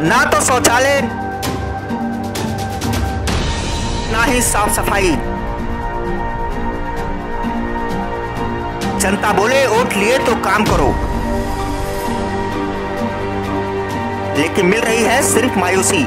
ना तो शौचालय, ना ही साफ़ सफ़ाई। जनता बोले वोट लिए तो काम करो। लेकिन मिल रही है सिर्फ़ मायूसी।